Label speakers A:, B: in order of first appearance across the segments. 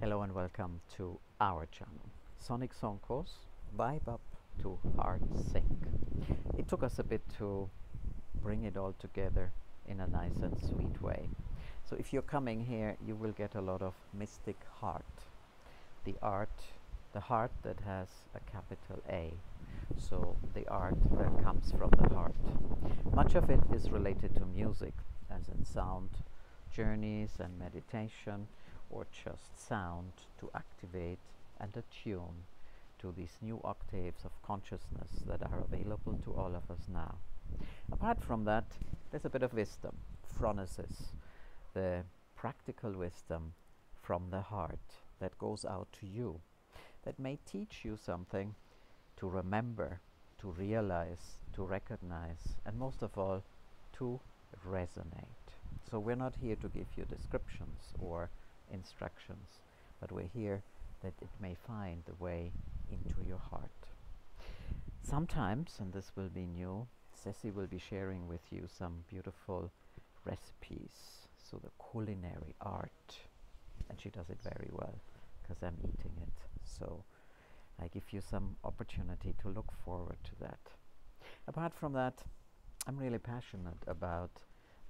A: Hello and welcome to our channel, Sonic Sonqos, Vibe Up to Heart Sync. It took us a bit to bring it all together in a nice and sweet way. So if you're coming here, you will get a lot of mystic heart. The art, the heart that has a capital A. So the art that comes from the heart. Much of it is related to music, as in sound, journeys and meditation, or just sound to activate and attune to these new octaves of consciousness that are available to all of us now. Apart from that, there's a bit of wisdom, phronesis, the practical wisdom from the heart that goes out to you, that may teach you something to remember, to realize, to recognize, and most of all, to resonate. So we're not here to give you descriptions or instructions, but we're here that it may find the way into your heart. Sometimes, and this will be new, Ceci will be sharing with you some beautiful recipes, so the culinary art, and she does it very well because I'm eating it. So I give you some opportunity to look forward to that. Apart from that, I'm really passionate about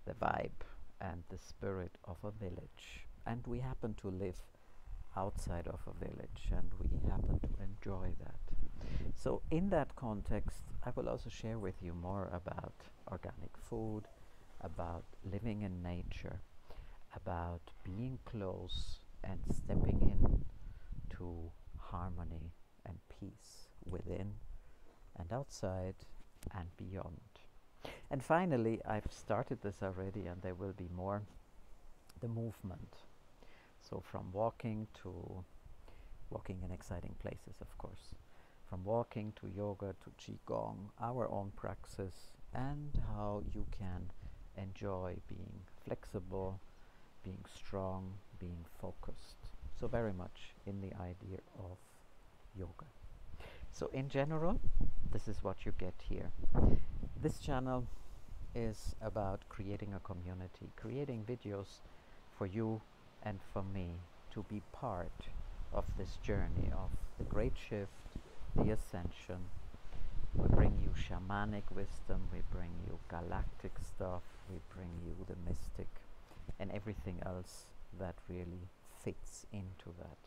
A: the vibe and the spirit of a village. And we happen to live outside of a village and we happen to enjoy that. So, in that context, I will also share with you more about organic food, about living in nature, about being close and stepping in to harmony and peace within and outside and beyond. And finally, I've started this already, and there will be more the movement. So, from walking to walking in exciting places, of course, from walking to yoga to Qigong, our own praxis, and how you can enjoy being flexible, being strong, being focused. So, very much in the idea of yoga. So, in general, this is what you get here. This channel is about creating a community, creating videos for you and for me to be part of this journey of the great shift, the ascension. We bring you shamanic wisdom, we bring you galactic stuff, we bring you the mystic, and everything else that really fits into that.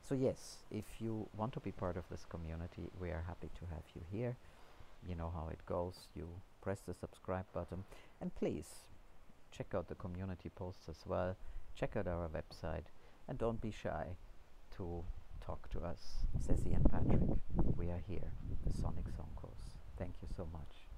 A: So, yes, if you want to be part of this community, we are happy to have you here you know how it goes you press the subscribe button. And please check out the community posts as well. Check out our website. And don't be shy to talk to us. Ceci and Patrick we are here. The Sonic Sonqos. Thank you so much.